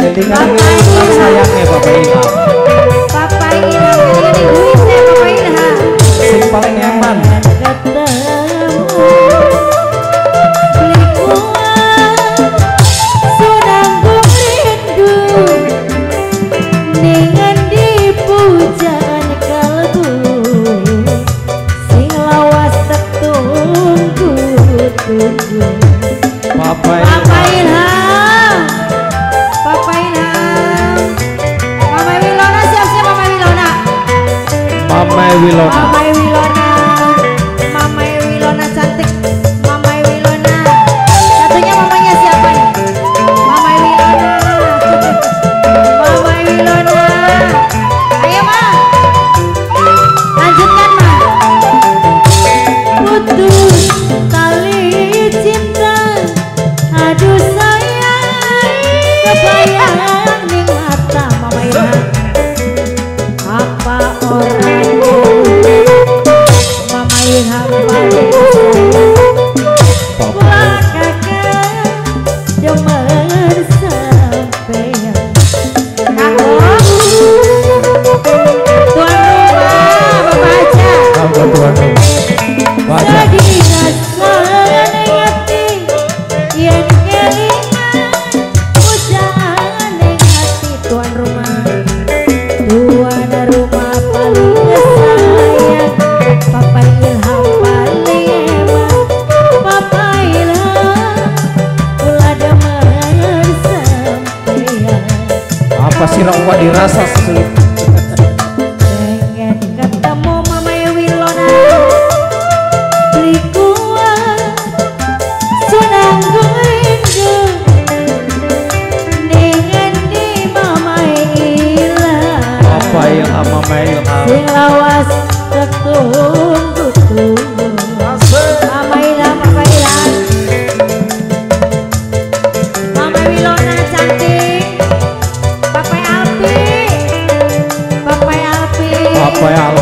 Jadi kan ini sayangnya Bapak Ilham. Bapak ini. Mama Wilona. Mama Wilona. Mama Wilona cantik. Mama Wilona. Satunya mamanya siapa nih? Mama Wilona. Mama Wilona. Ayo Ma. Lanjutkan Ma. Putus tali cinta. Aduh sayang Mama Rawa dirasa sulit Pengen ketemu Mama Wilona Beli Senang Dengan di Mama Apa yang Mama Ilham Alpi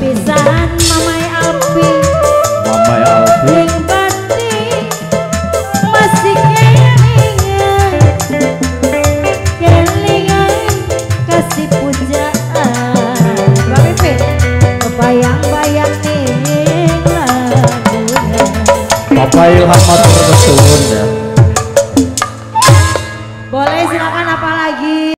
Pisan Mamai masih kelingan Kelingan kasih pujaan Mbak Pipi Kebayang-bayang ning lagunya Papa Ilham matur ya